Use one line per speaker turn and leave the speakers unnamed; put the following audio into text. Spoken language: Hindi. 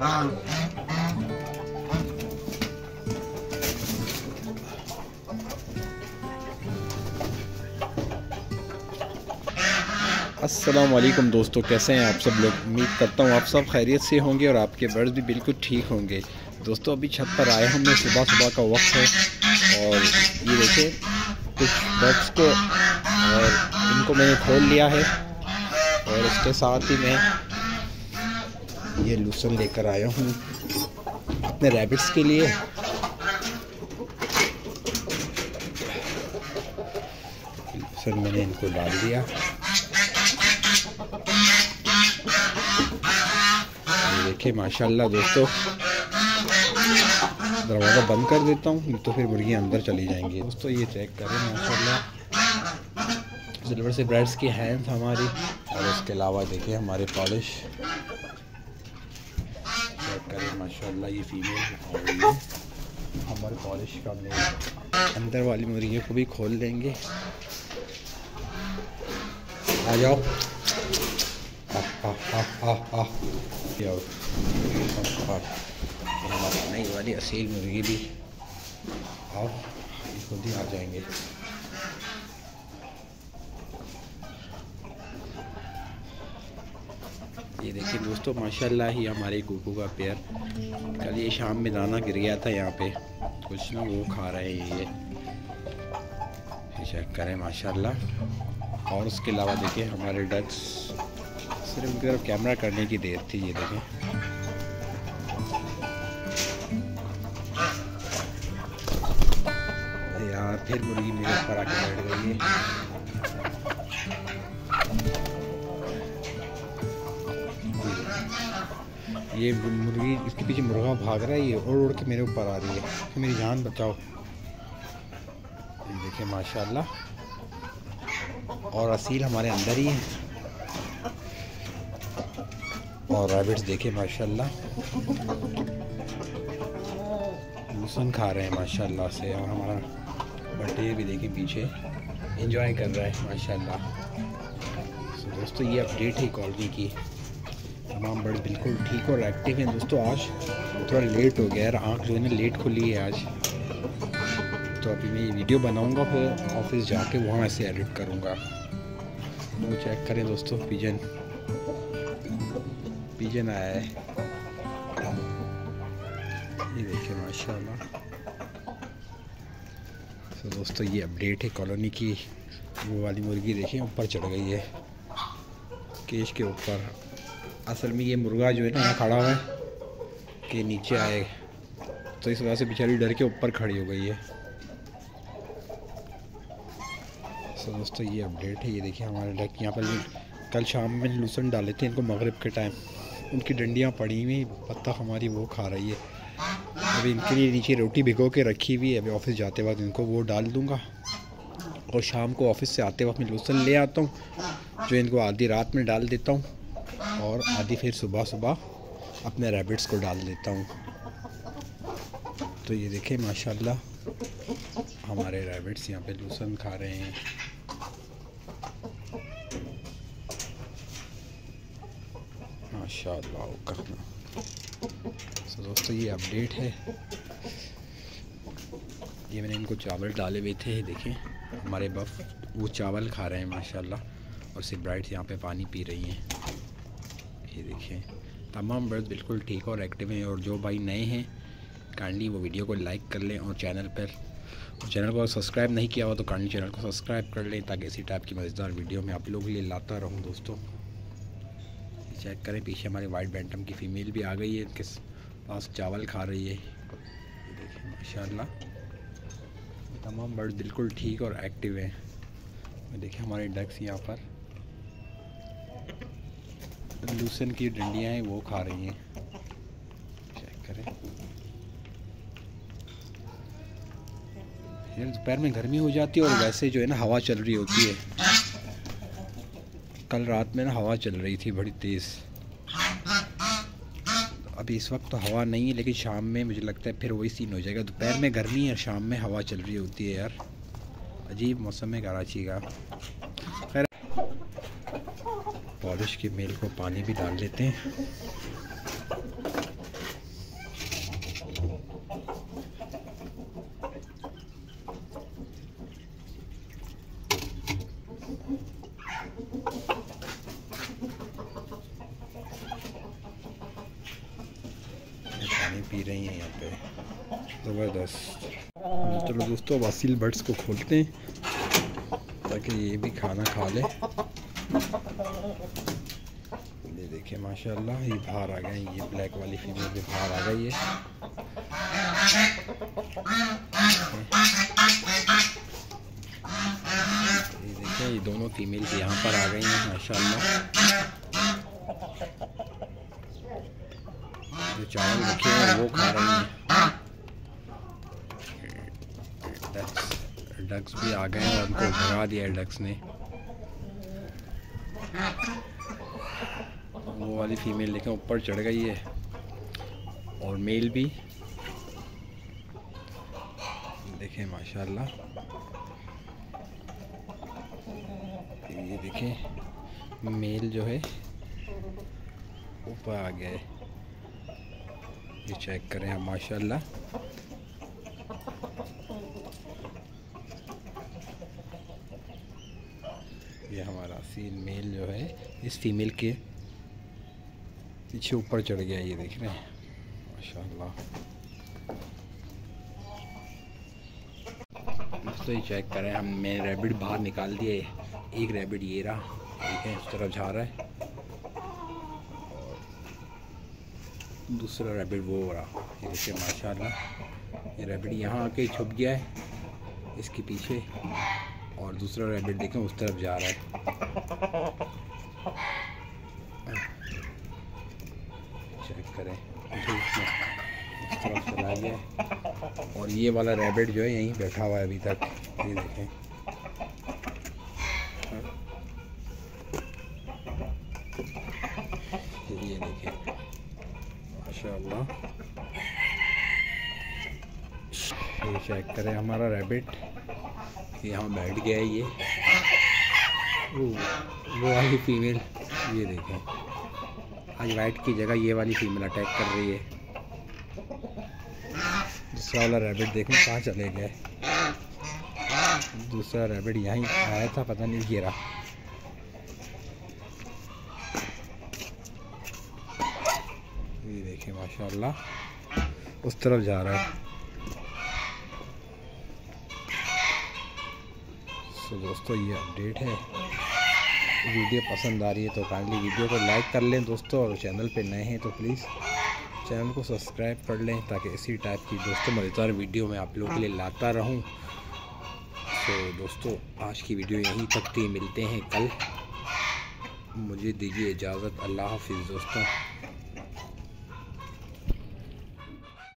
Bang. अस्सलाम दोस्तों, कैसे हैं आप सब लोग? उम्मीद करता हूँ आप सब खैरियत से होंगे और आपके बर्ड्स भी बिल्कुल ठीक होंगे। दोस्तों, अभी छत पर आए हमने सुबह सुबह का वक्त है और ये देखें कुछ बर्ड्स को और इनको मैंने खोल लिया है और इसके साथ ही मैं ये लूसन लेकर आया हूँ अपने रैबिट्स के लिए। लूसन मैंने इनको डाल दिया। देखिए माशाल्लाह दोस्तों। दरवाज़ा बंद कर देता हूँ तो फिर मुर्गियाँ अंदर चली जाएँगी। दोस्तों, ये चेक करें, माशाल्लाह। सिल्वर से ब्राइड्स की हैंड हमारी। और इसके अलावा देखिए, हमारे पॉलिश चेक करें, माशाल्लाह, ये फीमेल और ये हमारे पॉलिश का मेल अंदर वाली मुर्गियों को भी खोल देंगे। आ जाओ। आ वाली असील मुर्गी भी खुद ही आ जाएँगे ये देखिए दोस्तों, माशाल्लाह ही हमारे गुगू का पेयर। कल ये शाम में दाना गिर गया था यहाँ पे। कुछ ना, वो खा रहे हैं ये। चेक करें, माशाल्लाह। और उसके अलावा देखिए, हमारे डक्स सिर्फ़ उनकी तरफ़ कैमरा करने की देर थी, ये देखें। यार, फिर मुर्गी मेरे ऊपर आके बैठ गई है। ये मुर्गी, इसके पीछे मुर्गा भाग रहा है, ये उड़ उड़ के मेरे ऊपर आ रही है। तो मेरी जान बचाओ। देखिए माशाल्लाह। और असील हमारे अंदर ही है। और रैबिट्स देखे माशाल्लाह। लहसुन खा रहे हैं माशाल्लाह से और हमारा बर्थडे भी देखे पीछे। एंजॉय कर रहा है माशाल्लाह। So, दोस्तों ये अपडेट है कॉलोनी की। तमाम बर्ड बिल्कुल ठीक और एक्टिव हैं। दोस्तों आज थोड़ा लेट हो गया यार आँख जो है ना लेट खुली है आज। तो अभी मैं ये वीडियो बनाऊँगा फिर ऑफ़िस जाके वहाँ ऐसे एडिट करूँगा। वो चेक करें दोस्तों पिजन पिजन आया है। ये देखिए, माशाल्लाह। तो दोस्तों, ये अपडेट है कॉलोनी की। वो वाली मुर्गी देखिए, ऊपर चढ़ गई है। केश के ऊपर। असल में ये मुर्गा जो है ना, यहाँ खड़ा हुआ है, कि नीचे आए। तो इस वजह से बेचारी डर के ऊपर खड़ी हो गई है। सो दोस्तों, ये अपडेट है। ये देखिए, हमारे डक यहाँ पर कल शाम में लूसन डाले थे इनको मगरिब के टाइम। उनकी डंडियाँ पड़ी हुई पत्ता हमारी वो खा रही है। अभी इनके लिए नीचे रोटी भिगो के रखी हुई है, अभी ऑफ़िस जाते वक्त इनको वो डाल दूँगा। और शाम को ऑफ़िस से आते वक्त मैं लूसन ले आता हूँ, जो इनको आधी रात में डाल देता हूँ, और आधी फिर सुबह सुबह अपने रैबिट्स को डाल देता हूँ। तो ये देखें माशाल्लाह, हमारे रैबिट्स यहाँ पे लूसन खा रहे हैं। करना। तो दोस्तों, ये अपडेट है। ये मैंने इनको चावल डाले हुए थे, देखें। हमारे बफ वो चावल खा रहे हैं, माशाल्लाह। और सिर्फ़ ब्राइट यहाँ पे पानी पी रही हैं। ये देखें। तमाम बर्ड्स बिल्कुल ठीक और एक्टिव हैं। और जो भाई नए हैं काइंडली वो वीडियो को लाइक कर लें और चैनल पर और चैनल को सब्सक्राइब नहीं किया हुआ तो काइंडली चैनल को सब्सक्राइब कर लें, ताकि इसी टाइप की मज़ेदार वीडियो मैं आप लोगों के लिए लाता रहूँ, दोस्तों। चेक करें पीछे हमारे वाइट बैंटम की फ़ीमेल भी आ गई है इनके पास चावल खा रही है। देखिए माशाल्लाह। तमाम बर्ड बिल्कुल ठीक और एक्टिव हैं। देखिए हमारे डक्स यहाँ पर। लूसन की डंडियाँ हैं वो खा रही हैं। चेक करें। यार दोपहर में गर्मी हो जाती है और वैसे जो है ना हवा चल रही होती है। कल रात में ना हवा चल रही थी बड़ी तेज़। अभी इस वक्त तो हवा नहीं है, लेकिन शाम में मुझे लगता है फिर वही सीन हो जाएगा। दोपहर में गर्मी है, शाम में हवा चल रही होती है यार। अजीब मौसम है कराची का। खैर पॉलिश के मेल को पानी भी डाल लेते हैं पानी पी रही हैं यहाँ पे ज़बरदस्त चलो दोस्तों वासिल बर्ड्स को खोलते हैं ताकि ये भी खाना खा ले ये देखिए माशाल्लाह ये बाहर आ गए ये ब्लैक वाली फीमेल भी बाहर आ गई है ये देखिए ये दोनों फीमेल यहाँ पर आ गई हैं माशाल्लाह जो चावल रखे हैं वो खा रही हैं डक्स भी आ गए और उनको भगा दिया है डक्स ने। वो वाली फीमेल देखें, ऊपर चढ़ गई है। और मेल भी। देखें, माशाल्लाह। ये देखें मेल जो है, ऊपर आ गया है ये चेक करें हम माशाल्लाह। ये हमारा फील मेल जो है, इस फीमेल के पीछे ऊपर चढ़ गया ये देख रहे हैं। माशाल्लाह। तो ये चेक करें हम, मैंने रैबिट बाहर निकाल दिए एक रैबिट ये रहा, ठीक है, उस तरफ़ जा रहा है। दूसरा रैबिट वो हो रहा, ये देखिए, माशाल्लाह। ये रैबिट यहाँ आके छुप गया है, इसके पीछे। और दूसरा रैबिट देखें उस तरफ़ जा रहा है। चेक करें। इस तरफ़ चला गया। और ये वाला रैबिट जो है, यहीं बैठा हुआ है अभी तक। ये देखें। ये देखें। ये चेक करें हमारा रैबिट यहाँ बैठ गया है ये। वो वो वाली फीमेल ये देखें। आज वाइट की जगह ये वाली फीमेल अटैक कर रही है। दूसरा वाला रैबिट देखें कहाँ चले गए। दूसरा रैबिट यहीं आया था, पता नहीं गिरा ये देखें, माशाल्लाह, उस तरफ़ जा रहा है। सो दोस्तों, ये अपडेट है। वीडियो पसंद आ रही है तो काइंडली वीडियो को लाइक कर लें दोस्तों और चैनल पे नए हैं तो प्लीज़ चैनल को सब्सक्राइब कर लें ताकि इसी टाइप की दोस्तों मज़ेदार वीडियो मैं आप लोगों के लिए लाता रहूँ। तो दोस्तों, आज की वीडियो यहीं तक थी। मिलते हैं कल। मुझे दीजिए इजाज़त। अल्लाह हाफिज़ दोस्तों।